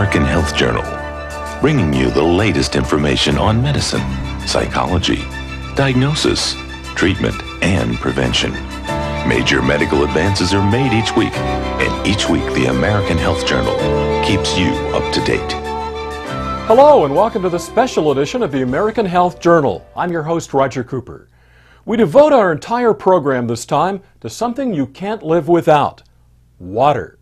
American Health Journal, bringing you the latest information on medicine, psychology, diagnosis, treatment, and prevention. Major medical advances are made each week, and each week the American Health Journal keeps you up to date. Hello, and welcome to the special edition of the American Health Journal. I'm your host, Roger Cooper. We devote our entire program this time to something you can't live without water.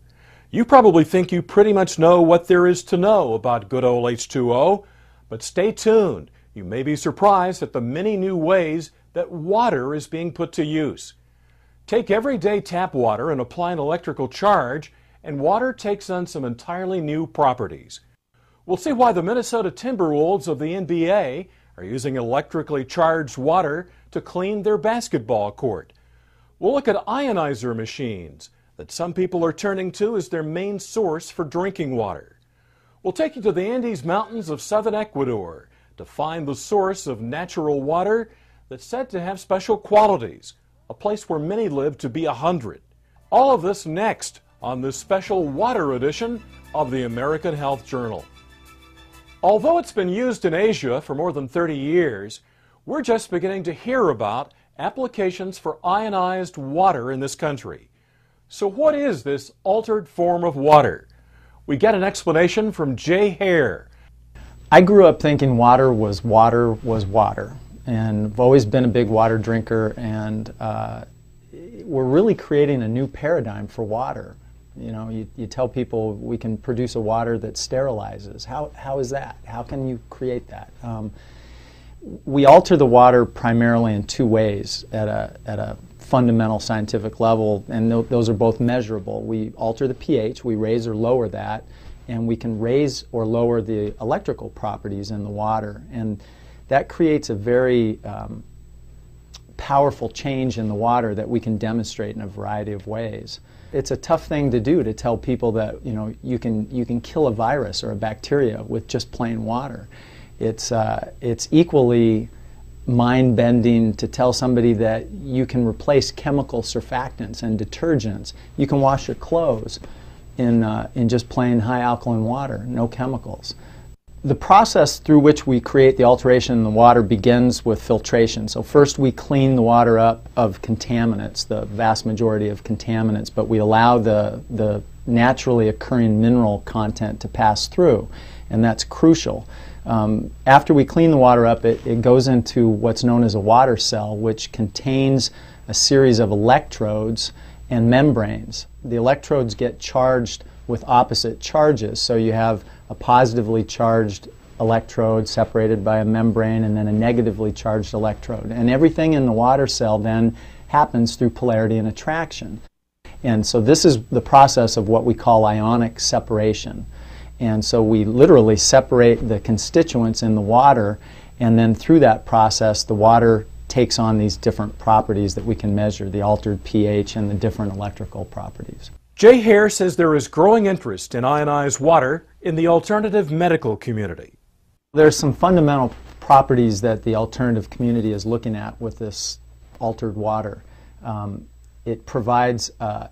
You probably think you pretty much know what there is to know about good old H2O, but stay tuned. You may be surprised at the many new ways that water is being put to use. Take everyday tap water and apply an electrical charge, and water takes on some entirely new properties. We'll see why the Minnesota Timberwolves of the NBA are using electrically charged water to clean their basketball court. We'll look at ionizer machines that some people are turning to as their main source for drinking water. We'll take you to the Andes Mountains of southern Ecuador to find the source of natural water that's said to have special qualities, a place where many live to be a hundred. All of this next on this special water edition of the American Health Journal. Although it's been used in Asia for more than 30 years, we're just beginning to hear about applications for ionized water in this country. So, what is this altered form of water? We get an explanation from Jay Hare. I grew up thinking water was water was water, and I've always been a big water drinker, and uh, we're really creating a new paradigm for water. You know, you, you tell people we can produce a water that sterilizes. How, how is that? How can you create that? Um, we alter the water primarily in two ways at a, at a fundamental scientific level, and th- those are both measurable. We alter the pH, we raise or lower that, and we can raise or lower the electrical properties in the water. And that creates a very um, powerful change in the water that we can demonstrate in a variety of ways it's a tough thing to do to tell people that you know you can you can kill a virus or a bacteria with just plain water. It's uh, it's equally mind bending to tell somebody that you can replace chemical surfactants and detergents. You can wash your clothes in uh, in just plain high alkaline water, no chemicals. The process through which we create the alteration in the water begins with filtration. So first we clean the water up of contaminants, the vast majority of contaminants, but we allow the, the naturally occurring mineral content to pass through, and that's crucial. Um, after we clean the water up, it, it goes into what's known as a water cell, which contains a series of electrodes and membranes. The electrodes get charged with opposite charges, so you have a positively charged electrode separated by a membrane and then a negatively charged electrode. And everything in the water cell then happens through polarity and attraction. And so this is the process of what we call ionic separation. And so we literally separate the constituents in the water, and then through that process, the water takes on these different properties that we can measure the altered pH and the different electrical properties. Jay Hare says there is growing interest in ionized water in the alternative medical community. There's some fundamental properties that the alternative community is looking at with this altered water. Um, it provides uh,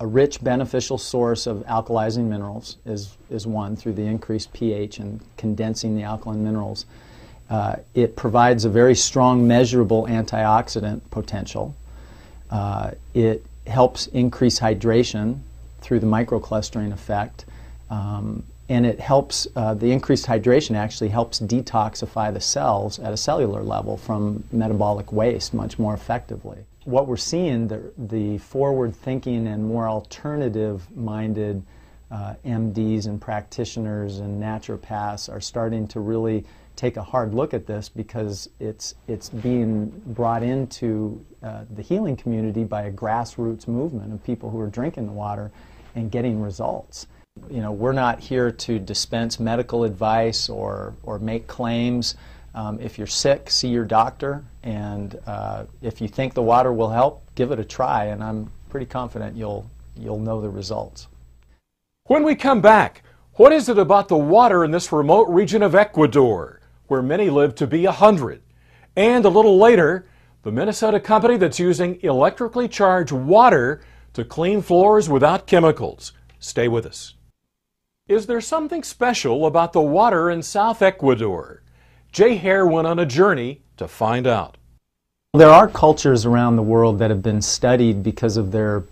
a rich beneficial source of alkalizing minerals is, is one through the increased pH and condensing the alkaline minerals. Uh, it provides a very strong measurable antioxidant potential. Uh, it helps increase hydration through the microclustering effect. Um, and it helps, uh, the increased hydration actually helps detoxify the cells at a cellular level from metabolic waste much more effectively. What we're seeing, the, the forward thinking and more alternative minded uh, MDs and practitioners and naturopaths are starting to really take a hard look at this because it's, it's being brought into uh, the healing community by a grassroots movement of people who are drinking the water and getting results. You know, we're not here to dispense medical advice or, or make claims. Um, if you're sick, see your doctor, and uh, if you think the water will help, give it a try, and I'm pretty confident you'll, you'll know the results. When we come back, what is it about the water in this remote region of Ecuador? where many live to be 100. And a little later, the Minnesota company that's using electrically charged water to clean floors without chemicals. Stay with us. Is there something special about the water in South Ecuador? Jay Hare went on a journey to find out. There are cultures around the world that have been studied because of their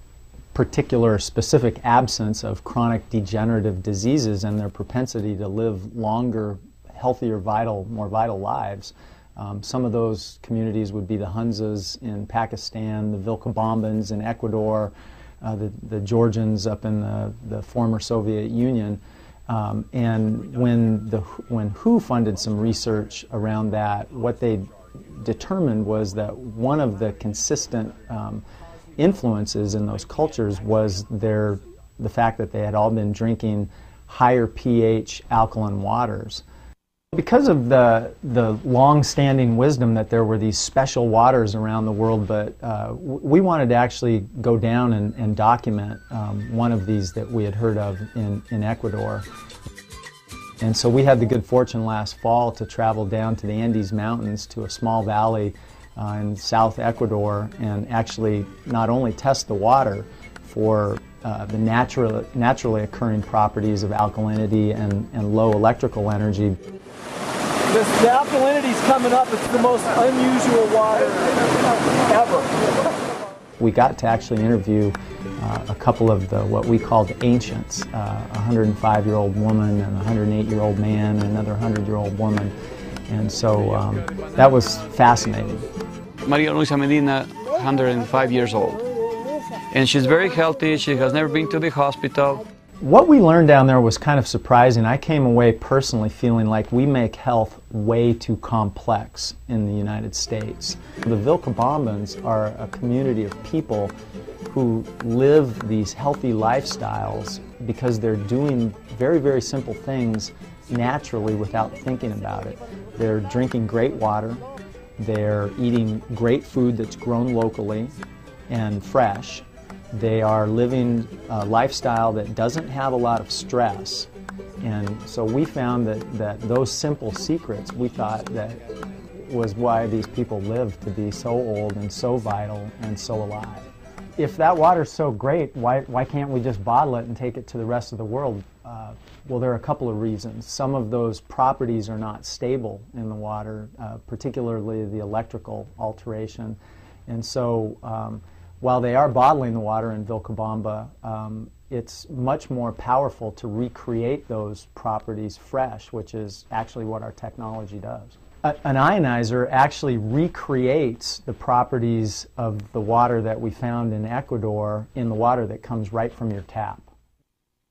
particular specific absence of chronic degenerative diseases and their propensity to live longer, healthier, vital, more vital lives. Um, some of those communities would be the Hunzas in Pakistan, the Vilcabambans in Ecuador, uh, the, the Georgians up in the, the former Soviet Union. Um, and when, the, when WHO funded some research around that, what they determined was that one of the consistent um, influences in those cultures was their, the fact that they had all been drinking higher pH alkaline waters. Because of the, the long-standing wisdom that there were these special waters around the world, but uh, we wanted to actually go down and, and document um, one of these that we had heard of in, in Ecuador. And so we had the good fortune last fall to travel down to the Andes Mountains to a small valley uh, in South Ecuador and actually not only test the water for uh, the natural, naturally occurring properties of alkalinity and, and low electrical energy, this, the alkalinity is coming up. It's the most unusual water ever. We got to actually interview uh, a couple of the what we called ancients, uh, a 105-year-old woman and a 108-year-old man and another 100-year-old woman. And so um, that was fascinating. Maria Luisa Medina, 105 years old. And she's very healthy. She has never been to the hospital. What we learned down there was kind of surprising. I came away personally feeling like we make health way too complex in the United States. The Vilcabambans are a community of people who live these healthy lifestyles because they're doing very, very simple things naturally without thinking about it. They're drinking great water, they're eating great food that's grown locally and fresh, they are living a lifestyle that doesn't have a lot of stress. And so we found that, that those simple secrets, we thought that was why these people lived to be so old and so vital and so alive. If that water's so great, why, why can't we just bottle it and take it to the rest of the world? Uh, well, there are a couple of reasons. Some of those properties are not stable in the water, uh, particularly the electrical alteration. And so um, while they are bottling the water in Vilcabamba, um, it's much more powerful to recreate those properties fresh, which is actually what our technology does. A, an ionizer actually recreates the properties of the water that we found in Ecuador in the water that comes right from your tap.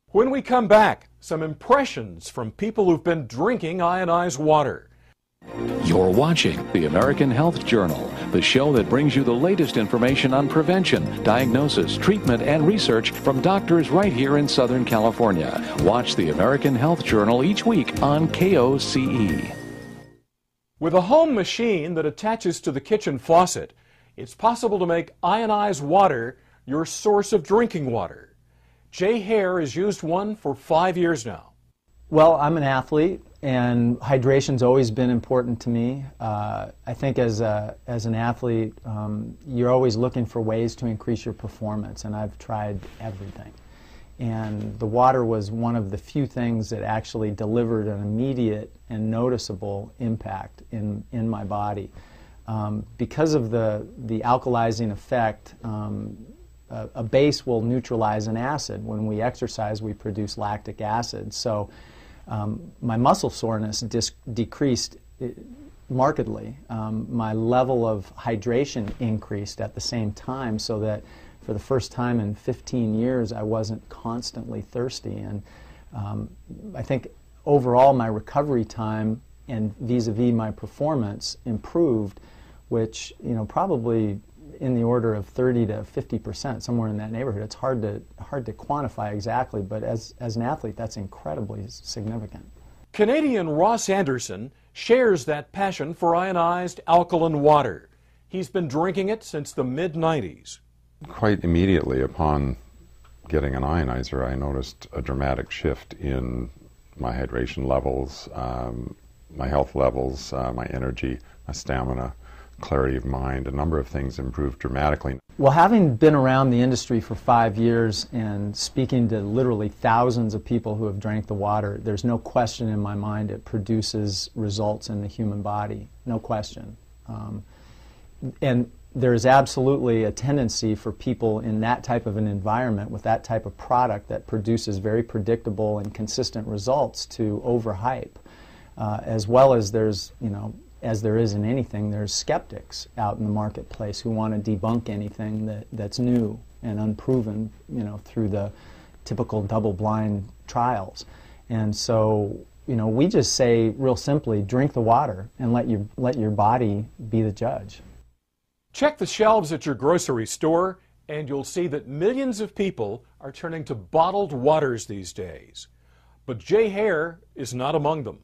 When we come back, some impressions from people who've been drinking ionized water. You're watching the American Health Journal, the show that brings you the latest information on prevention, diagnosis, treatment, and research from doctors right here in Southern California. Watch the American Health Journal each week on KOCE. With a home machine that attaches to the kitchen faucet, it's possible to make ionized water your source of drinking water. Jay Hare has used one for five years now. Well, I'm an athlete and hydration's always been important to me. Uh, I think as a, as an athlete, um, you're always looking for ways to increase your performance, and I've tried everything. And the water was one of the few things that actually delivered an immediate and noticeable impact in, in my body. Um, because of the, the alkalizing effect, um, a, a base will neutralize an acid. When we exercise, we produce lactic acid. So um, my muscle soreness decreased uh, markedly. Um, my level of hydration increased at the same time, so that for the first time in 15 years, I wasn't constantly thirsty. And um, I think overall, my recovery time and vis-a-vis my performance improved, which you know probably in the order of 30 to 50 percent, somewhere in that neighborhood. It's hard to hard to quantify exactly, but as as an athlete, that's incredibly significant. Canadian Ross Anderson shares that passion for ionized alkaline water. He's been drinking it since the mid 90s. Quite immediately upon getting an ionizer, I noticed a dramatic shift in my hydration levels, um, my health levels, uh, my energy, my stamina clarity of mind, a number of things improved dramatically. Well, having been around the industry for five years and speaking to literally thousands of people who have drank the water, there's no question in my mind it produces results in the human body. No question. Um, and there is absolutely a tendency for people in that type of an environment with that type of product that produces very predictable and consistent results to overhype. Uh, as well as there's, you know, as there is in anything, there's skeptics out in the marketplace who want to debunk anything that, that's new and unproven, you know, through the typical double-blind trials. And so, you know, we just say real simply, drink the water and let your, let your body be the judge. Check the shelves at your grocery store and you'll see that millions of people are turning to bottled waters these days. But Jay Hare is not among them.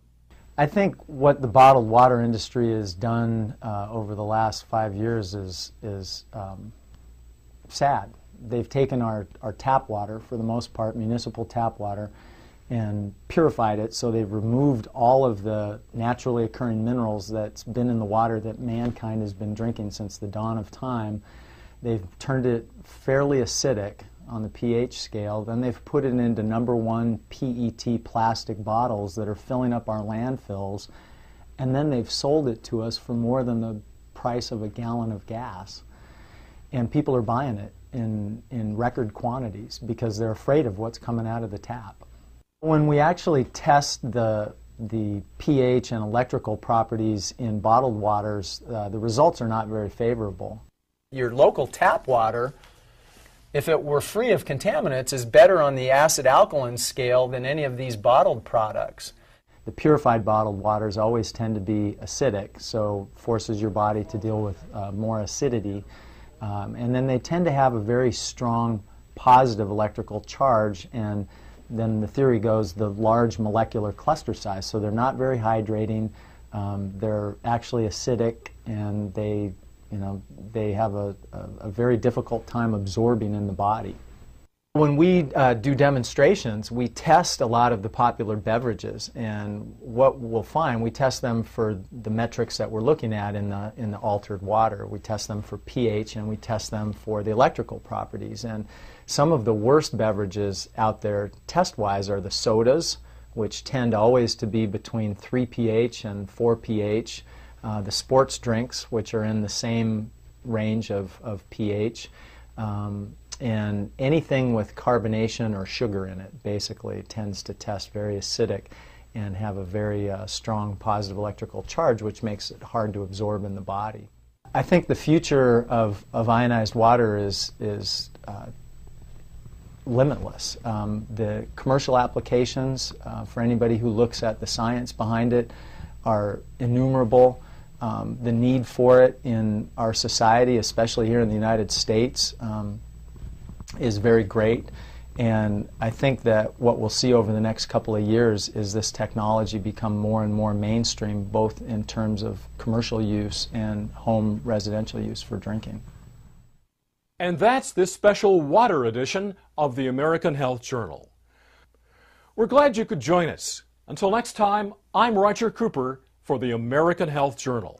I think what the bottled water industry has done uh, over the last five years is, is um, sad. They've taken our, our tap water, for the most part, municipal tap water, and purified it so they've removed all of the naturally occurring minerals that's been in the water that mankind has been drinking since the dawn of time. They've turned it fairly acidic on the pH scale. Then they've put it into number one PET plastic bottles that are filling up our landfills. And then they've sold it to us for more than the price of a gallon of gas. And people are buying it in, in record quantities because they're afraid of what's coming out of the tap. When we actually test the, the pH and electrical properties in bottled waters, uh, the results are not very favorable. Your local tap water if it were free of contaminants, is better on the acid alkaline scale than any of these bottled products. The purified bottled waters always tend to be acidic, so forces your body to deal with uh, more acidity. Um, and then they tend to have a very strong positive electrical charge, and then the theory goes the large molecular cluster size. So they're not very hydrating, um, they're actually acidic, and they you know, they have a, a, a very difficult time absorbing in the body. When we uh, do demonstrations, we test a lot of the popular beverages, and what we'll find, we test them for the metrics that we're looking at in the, in the altered water. We test them for pH and we test them for the electrical properties. And some of the worst beverages out there test wise are the sodas, which tend always to be between 3 pH and 4 pH. Uh, the sports drinks, which are in the same range of, of pH, um, and anything with carbonation or sugar in it basically tends to test very acidic and have a very uh, strong positive electrical charge, which makes it hard to absorb in the body. I think the future of, of ionized water is, is uh, limitless. Um, the commercial applications, uh, for anybody who looks at the science behind it, are innumerable. Um, the need for it in our society, especially here in the United States, um, is very great. And I think that what we'll see over the next couple of years is this technology become more and more mainstream, both in terms of commercial use and home residential use for drinking. And that's this special water edition of the American Health Journal. We're glad you could join us. Until next time, I'm Roger Cooper for the American Health Journal.